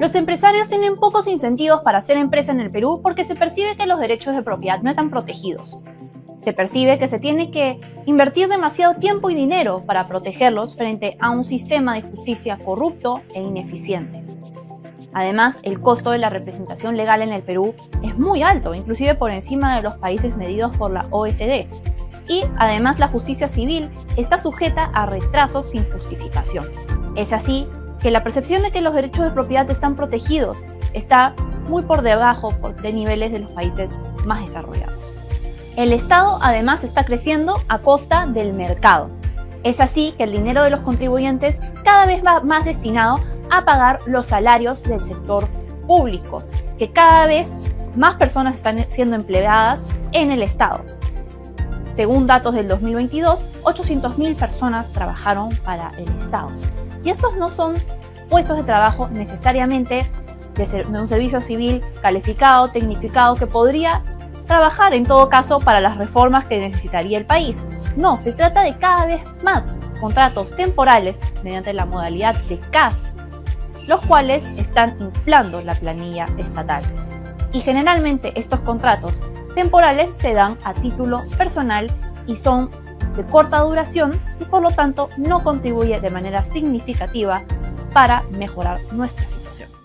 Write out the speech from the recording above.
Los empresarios tienen pocos incentivos para hacer empresa en el Perú porque se percibe que los derechos de propiedad no están protegidos. Se percibe que se tiene que invertir demasiado tiempo y dinero para protegerlos frente a un sistema de justicia corrupto e ineficiente. Además, el costo de la representación legal en el Perú es muy alto, inclusive por encima de los países medidos por la OSD. Y además la justicia civil está sujeta a retrasos sin justificación. Es así que la percepción de que los derechos de propiedad están protegidos está muy por debajo de niveles de los países más desarrollados. El Estado además está creciendo a costa del mercado. Es así que el dinero de los contribuyentes cada vez va más destinado a pagar los salarios del sector público, que cada vez más personas están siendo empleadas en el Estado. Según datos del 2022, 800.000 personas trabajaron para el Estado. Y estos no son puestos de trabajo necesariamente de, un servicio civil calificado, tecnificado, que podría trabajar en todo caso para las reformas que necesitaría el país. No, se trata de cada vez más contratos temporales mediante la modalidad de CAS, los cuales están inflando la planilla estatal. Y generalmente estos contratos temporales se dan a título personal y son de corta duración y por lo tanto no contribuye de manera significativa para mejorar nuestra situación.